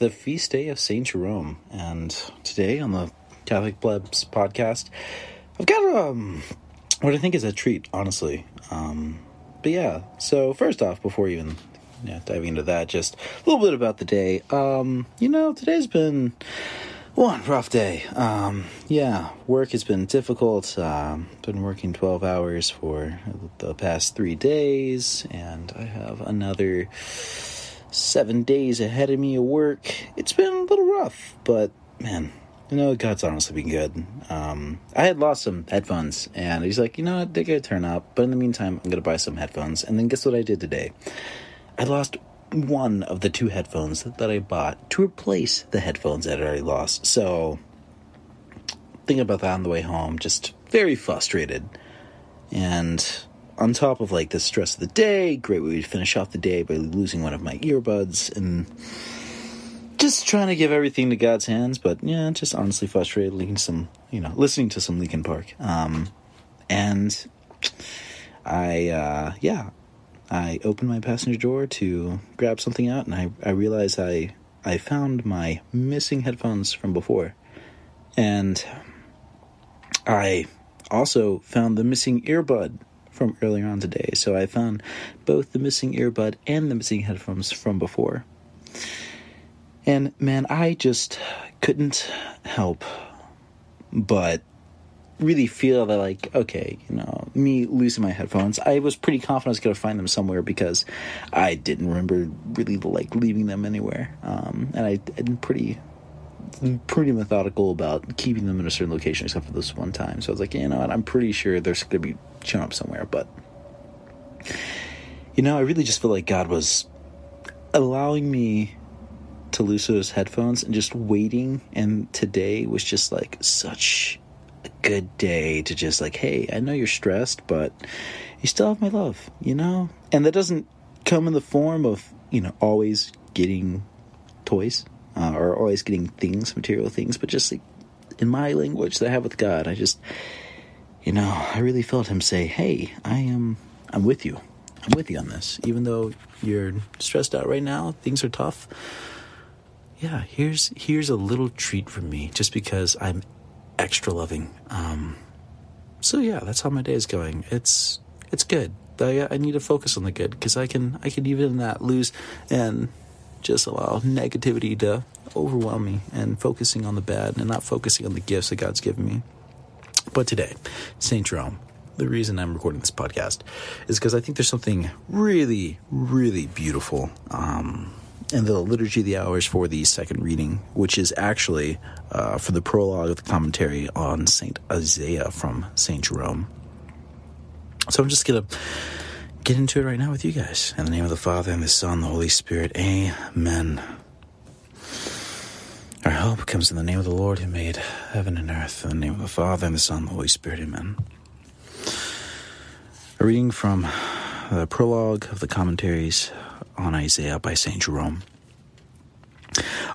the feast day of St. Jerome. And today on the Catholic Plebs podcast, I've got um, what I think is a treat, honestly. Um, but yeah, so first off, before even diving into that, just a little bit about the day. Um, you know, today's been one rough day. Um, yeah, work has been difficult. Um, been working 12 hours for the past three days, and I have another seven days ahead of me of work. It's been a little rough, but man, you know, God's honestly been good. Um, I had lost some headphones, and he's like, you know what, they're gonna turn up, but in the meantime, I'm gonna buy some headphones. And then guess what I did today? I lost one of the two headphones that I bought to replace the headphones that I already lost. So, thinking about that on the way home, just very frustrated. And on top of like the stress of the day, great way to finish off the day by losing one of my earbuds and just trying to give everything to God's hands. But yeah, just honestly frustrated, listening some, you know, listening to some Linkin Park. Um, and I, uh, yeah, I opened my passenger door to grab something out, and I, I realized I I found my missing headphones from before, and I also found the missing earbud from earlier on today. So I found both the missing earbud and the missing headphones from before. And man, I just couldn't help but really feel that like okay you know me losing my headphones i was pretty confident i was going to find them somewhere because i didn't remember really like leaving them anywhere um, and i am pretty pretty methodical about keeping them in a certain location except for this one time. So i was like you know what? I'm pretty sure they're going to be shown up somewhere but you know i really just feel like god was allowing me to lose those headphones and just waiting. And today was just like such a good day to just like, hey, I know you're stressed, but you still have my love, you know? And that doesn't come in the form of, you know, always getting toys uh, or always getting things, material things, but just like in my language that I have with God, I just, you know, I really felt Him say, hey, I am, I'm with you. I'm with you on this. Even though you're stressed out right now, things are tough. Yeah, here's here's a little treat from me just because I'm extra loving. Um, so yeah, that's how my day is going. It's it's good. I, I need to focus on the good because I can I can even that lose and just allow negativity to overwhelm me and focusing on the bad and not focusing on the gifts that God's given me. But today, Saint Jerome. The reason I'm recording this podcast is because I think there's something really, really beautiful um, and the Liturgy of the Hours for the second reading, which is actually uh, for the prologue of the commentary on Saint Isaiah from Saint Jerome. So I'm just gonna get into it right now with you guys. In the name of the Father and the Son, and the Holy Spirit. Amen. Our help comes in the name of the Lord who made heaven and earth. In the name of the Father and the Son, and the Holy Spirit. Amen. A reading from the prologue of the commentaries on Isaiah by St. Jerome.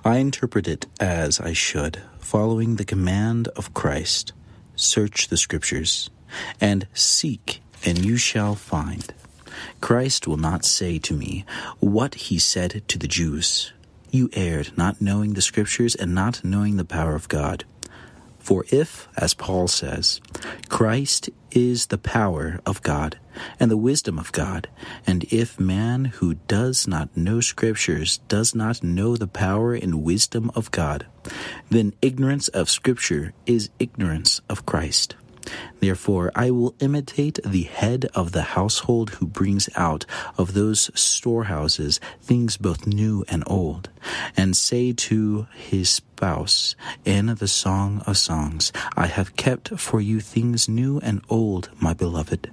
I interpret it as I should, following the command of Christ search the Scriptures, and seek, and you shall find. Christ will not say to me what he said to the Jews You erred, not knowing the Scriptures and not knowing the power of God. For if, as Paul says, Christ is the power of God and the wisdom of God, and if man who does not know Scriptures does not know the power and wisdom of God, then ignorance of Scripture is ignorance of Christ. Therefore, I will imitate the head of the household who brings out of those storehouses things both new and old, and say to his spouse in the Song of Songs, I have kept for you things new and old, my beloved.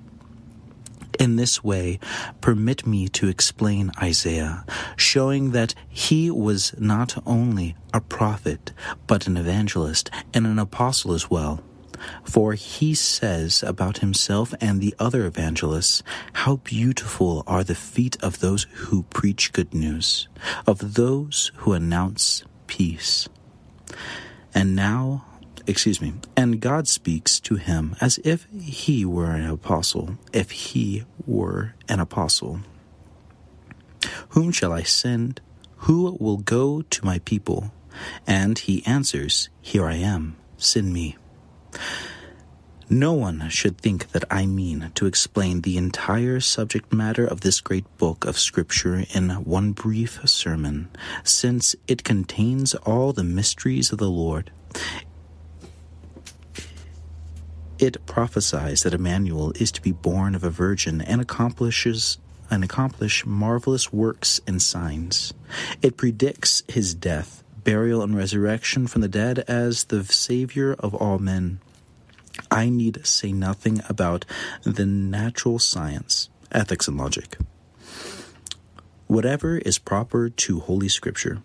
In this way, permit me to explain Isaiah, showing that he was not only a prophet, but an evangelist and an apostle as well. For he says about himself and the other evangelists, How beautiful are the feet of those who preach good news, of those who announce peace. And now, excuse me, and God speaks to him as if he were an apostle, if he were an apostle. Whom shall I send? Who will go to my people? And he answers, Here I am, send me. No one should think that I mean to explain the entire subject matter of this great book of Scripture in one brief sermon, since it contains all the mysteries of the Lord. It prophesies that Emmanuel is to be born of a virgin and accomplishes and accomplish marvelous works and signs. It predicts his death, burial, and resurrection from the dead as the Savior of all men. I need say nothing about the natural science, ethics, and logic. Whatever is proper to Holy Scripture,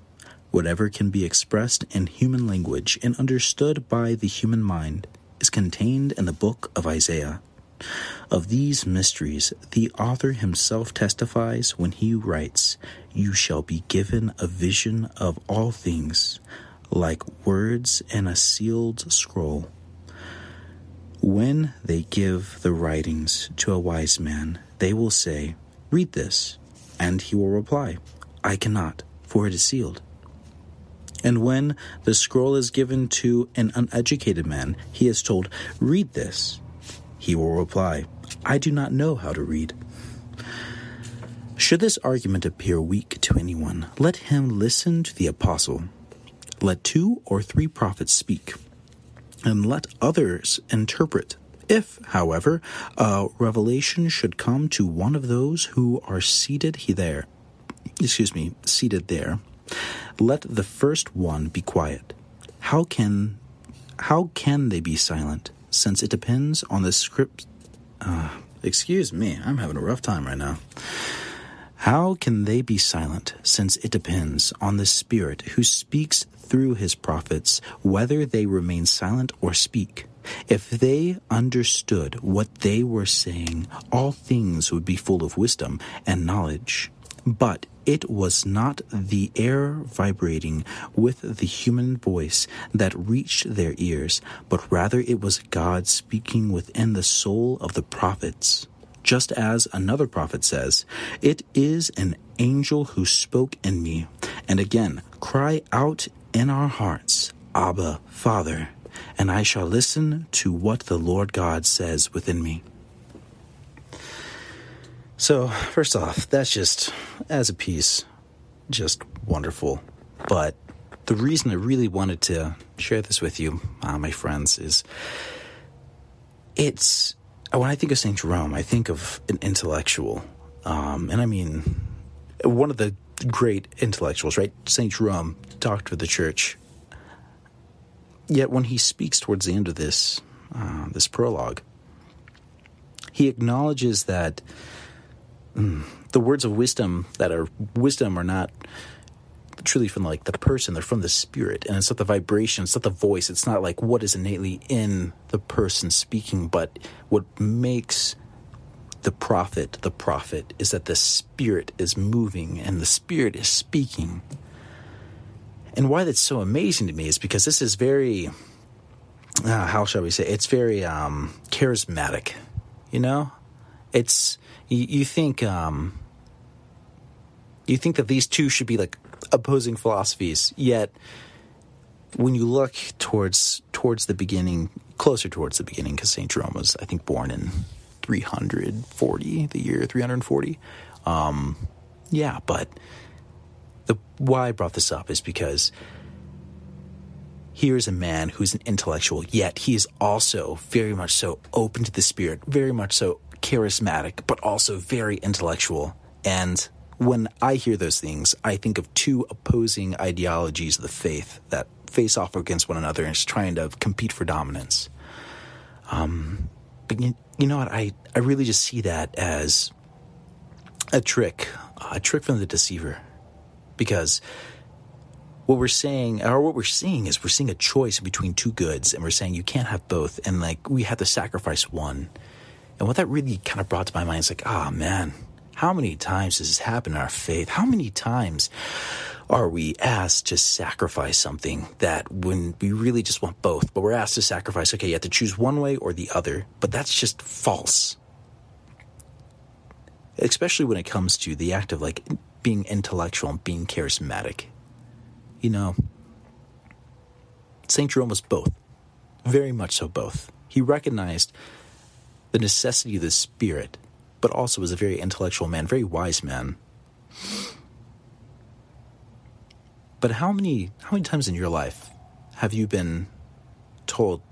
whatever can be expressed in human language and understood by the human mind, is contained in the book of Isaiah. Of these mysteries, the author himself testifies when he writes, You shall be given a vision of all things, like words in a sealed scroll. When they give the writings to a wise man, they will say, Read this. And he will reply, I cannot, for it is sealed. And when the scroll is given to an uneducated man, he is told, Read this. He will reply, I do not know how to read. Should this argument appear weak to anyone, let him listen to the apostle. Let two or three prophets speak and let others interpret. If, however, a revelation should come to one of those who are seated there, excuse me, seated there, let the first one be quiet. How can how can they be silent, since it depends on the script? Uh, excuse me, I'm having a rough time right now. How can they be silent, since it depends on the Spirit who speaks through his prophets, whether they remain silent or speak? If they understood what they were saying, all things would be full of wisdom and knowledge. But it was not the air vibrating with the human voice that reached their ears, but rather it was God speaking within the soul of the prophets. Just as another prophet says, It is an angel who spoke in me. And again, cry out in our hearts, Abba, Father, and I shall listen to what the Lord God says within me. So, first off, that's just, as a piece, just wonderful. But the reason I really wanted to share this with you, uh, my friends, is it's when I think of St. Jerome, I think of an intellectual. Um, and I mean, one of the great intellectuals, right? St. Jerome, doctor of the church. Yet when he speaks towards the end of this, uh, this prologue, he acknowledges that the words of wisdom that are wisdom are not truly from like the person they're from the spirit. And it's not the vibration it's not the voice it's not like what is innately in the person speaking but what makes the prophet the prophet is that the spirit is moving and the spirit is speaking. And why that's so amazing to me is because this is very uh, how shall we say it's very um, charismatic you know? It's you, you think um, you think that these two should be like opposing philosophies. Yet, when you look towards towards the beginning, closer towards the beginning, because Saint Jerome was, I think, born in 340, the year 340. Um, yeah, but the why I brought this up is because here's a man who's an intellectual, yet he is also very much so open to the spirit, very much so charismatic, but also very intellectual. And when I hear those things, I think of two opposing ideologies of the faith that face off against one another and is trying to compete for dominance. Um, but you, you know what? I, I really just see that as a trick, a trick from the deceiver. Because what we're saying, or what we're seeing, is we're seeing a choice between two goods, and we're saying you can't have both, and like we have to sacrifice one. And what that really kind of brought to my mind is like, ah, oh, man, how many times does this happen in our faith? How many times are we asked to sacrifice something that when we really just want both, but we're asked to sacrifice, okay, you have to choose one way or the other, but that's just false. Especially when it comes to the act of like being intellectual and being charismatic. You know, St. Jerome was both, very much so both. He recognized the necessity of the spirit, but also was a very intellectual man, very wise man. But how many how many times in your life have you been told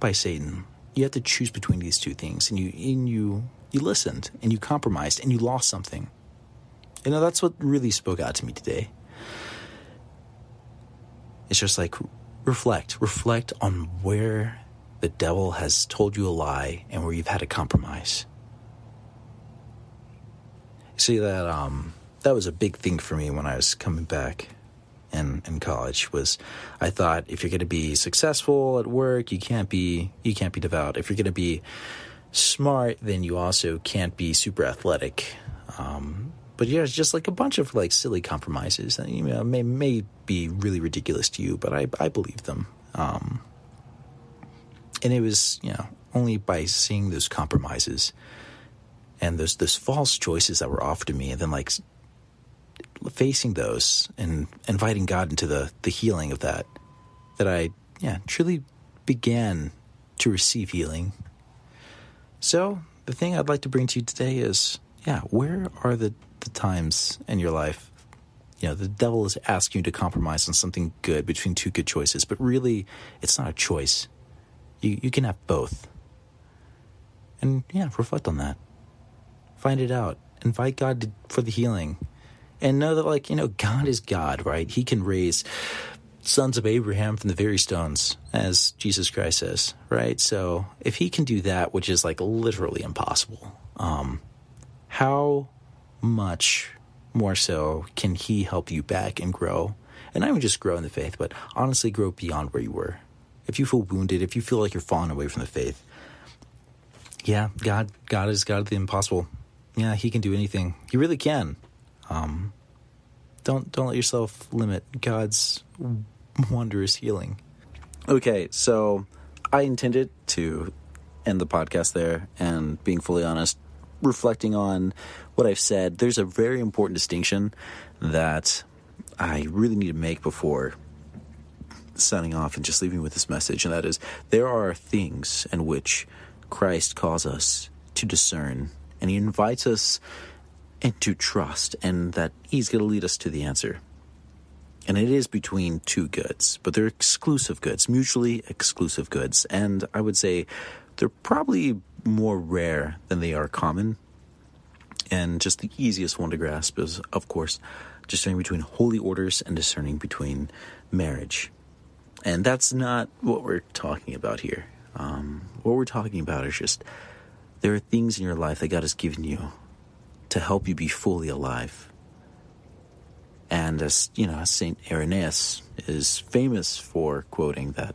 by Satan you have to choose between these two things and you and you you listened and you compromised and you lost something? You know, that's what really spoke out to me today. It's just like reflect, reflect on where the devil has told you a lie and where you've had a compromise. See that um that was a big thing for me when I was coming back in in college was I thought if you're going to be successful at work, you can't be you can't be devout. If you're going to be smart, then you also can't be super athletic. Um, but yeah, it's just like a bunch of like silly compromises that you know may may be really ridiculous to you, but I I believe them. Um, and it was you know only by seeing those compromises and those those false choices that were offered to me, and then like facing those and inviting God into the the healing of that, that I yeah truly began to receive healing. So the thing I'd like to bring to you today is yeah, where are the the times in your life, you know, the devil is asking you to compromise on something good between two good choices, but really, it's not a choice. You you can have both. And yeah, reflect on that. Find it out. Invite God to, for the healing, and know that like you know God is God, right? He can raise sons of Abraham from the very stones, as Jesus Christ says, right? So if He can do that, which is like literally impossible, um, how much more so can He help you back and grow? And not even just grow in the faith, but honestly grow beyond where you were. If you feel wounded, if you feel like you're falling away from the faith, yeah, God, God is God of the impossible. Yeah, He can do anything. He really can. Um, don't don't let yourself limit God's wondrous healing. Okay, so I intended to end the podcast there, and being fully honest, reflecting on what I've said, there's a very important distinction that I really need to make before signing off and just leaving with this message, and that is there are things in which Christ calls us to discern, and He invites us into trust, and that He's going to lead us to the answer. And it is between two goods, but they're exclusive goods, mutually exclusive goods. And I would say they're probably more rare than they are common. And just the easiest one to grasp is, of course, discerning between holy orders and discerning between marriage. And that's not what we're talking about here. Um, what we're talking about is just there are things in your life that God has given you to help you be fully alive. And as you know, Saint Irenaeus is famous for quoting that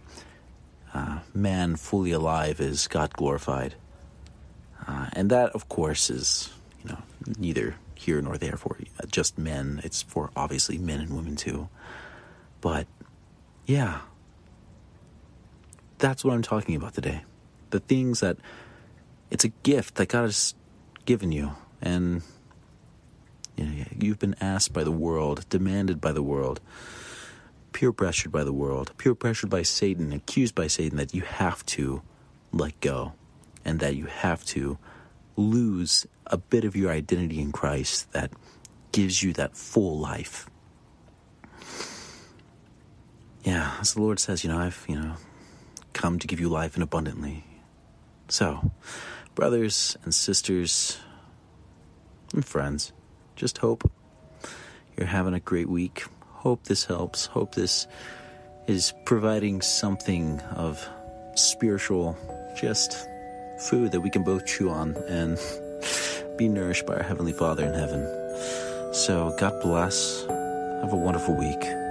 uh, man fully alive is God glorified. Uh, and that, of course, is you know neither here nor there for just men. It's for obviously men and women too. But yeah, that's what I'm talking about today. The things that it's a gift that God has given you, and you know, you've been asked by the world, demanded by the world, peer pressured by the world, peer pressured by Satan, accused by Satan that you have to let go and that you have to lose a bit of your identity in Christ that gives you that full life. Yeah, as the Lord says, you know, I've, you know, come to give you life and abundantly. So, brothers and sisters and friends, just hope you're having a great week. Hope this helps. Hope this is providing something of spiritual, just food that we can both chew on and be nourished by our Heavenly Father in heaven. So, God bless. Have a wonderful week.